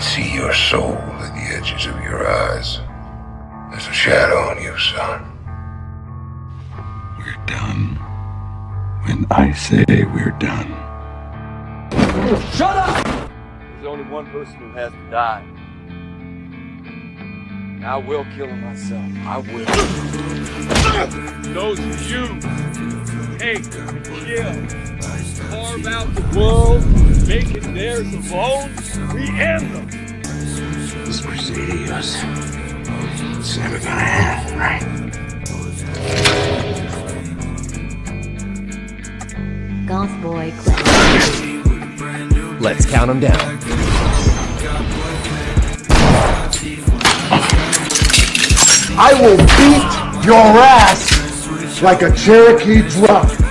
can see your soul at the edges of your eyes. There's a shadow on you, son. We're done. When I say we're done. Shut up! There's only one person who has to die. And I will kill him myself. I will. Those of you who hate and kill, carve out the world, make it theirs alone, we end them. This crusade of yours. It's never gonna end, right? Goth Boy Clip. Let's count them down. I will beat your ass like a Cherokee drum.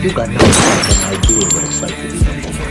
You got no idea what it's like to be a woman.